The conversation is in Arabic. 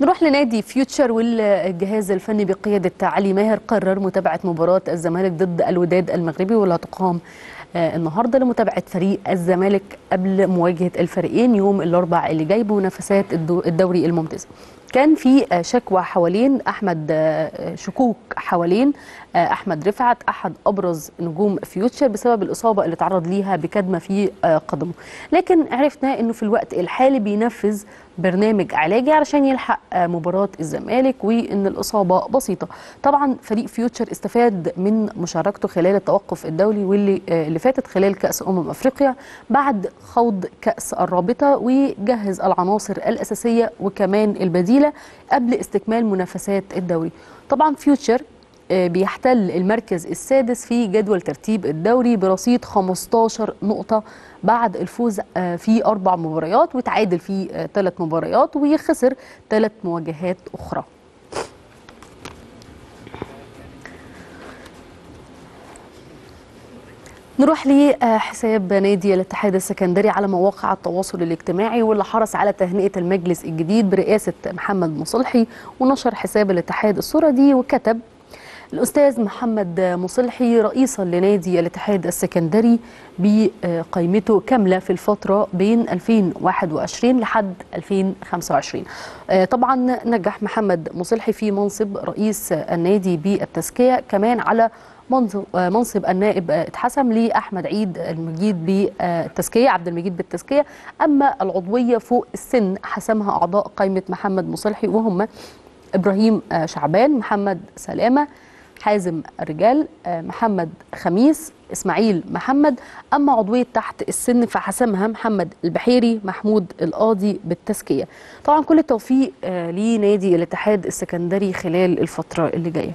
نروح لنادي فيوتشر والجهاز الفني بقيادة علي ماهر قرر متابعة مباراة الزمالك ضد الوداد المغربي واللي هتقام آه، النهارده لمتابعة فريق الزمالك قبل مواجهة الفريقين يوم الأربع اللي جاي بمنافسات الدو- الدوري الممتاز. كان في آه، شكوى حوالين أحمد آه، شكوك حوالين آه، أحمد رفعت أحد أبرز نجوم فيوتشر بسبب الإصابة اللي تعرض ليها بكدمة في قدمه. لكن عرفنا إنه في الوقت الحالي بينفذ برنامج علاجي علشان يلحق مباراة الزمالك وإن الإصابة بسيطة. طبعا فريق فيوتشر استفاد من مشاركته خلال التوقف الدولي واللي اللي فاتت خلال كأس أمم أفريقيا بعد خوض كأس الرابطة وجهز العناصر الأساسية وكمان البديلة قبل استكمال منافسات الدوري. طبعا فيوتشر آه، بيحتل المركز السادس في جدول ترتيب الدوري برصيد 15 نقطة بعد الفوز آه، في أربع مباريات وتعادل في ثلاث مباريات ويخسر ثلاث مواجهات أخرى نروح لحساب نادي الاتحاد السكندري على مواقع التواصل الاجتماعي واللي حرص على تهنئة المجلس الجديد برئاسة محمد مصلحي ونشر حساب الاتحاد الصورة دي وكتب الأستاذ محمد مصلحي رئيسا لنادي الاتحاد السكندري بقيمته كاملة في الفترة بين 2021 لحد 2025 آه، طبعا نجح محمد مصلحي في منصب رئيس النادي بالتزكية كمان على منصب آه، منصب النائب آه، اتحسم لأحمد عيد المجيد بالتزكية عبد المجيد بالتزكية. أما العضوية فوق السن حسمها أعضاء قائمة محمد مصلحي وهم إبراهيم آه، شعبان محمد سلامة حازم الرجال محمد خميس إسماعيل محمد. أما عضوية تحت السن فحسمها محمد البحيري محمود القاضي بالتزكية. طبعا كل التوفيق لنادي الاتحاد السكندري خلال الفترة اللي جاية.